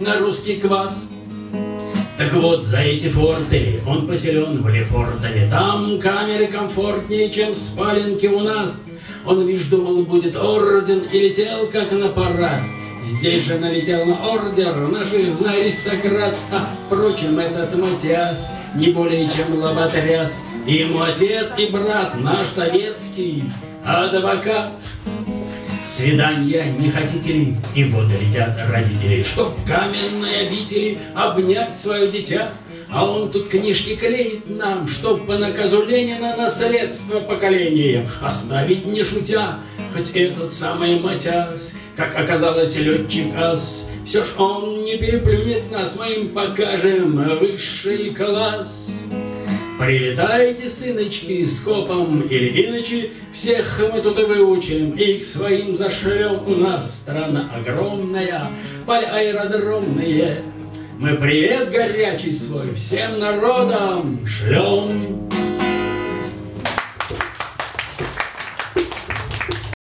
на русский квас. Так вот, за эти форты он поселен в Лефортове. Там камеры комфортнее, чем спаленки у нас. Он, вишь, думал, будет орден и летел, как на парад. Здесь же налетел на ордер наших аристократ, а, впрочем, этот Матиас не более чем лоботряс. И ему отец и брат наш советский адвокат. Свидания не хотите ли? И вот летят родители, Чтоб каменные обители обнять свое дитя. А он тут книжки клеит нам, Чтоб по наказу Ленина наследство поколения Оставить не шутя, хоть этот самый Матяс, Как оказалось летчик ас, Все ж он не переплюнет нас, Мы покажем высший класс. Прилетайте, сыночки, с копом или иначе, Всех мы тут и выучим, и к своим зашлем. У нас страна огромная, поля аэродромные. Мы привет горячий свой всем народам шлем.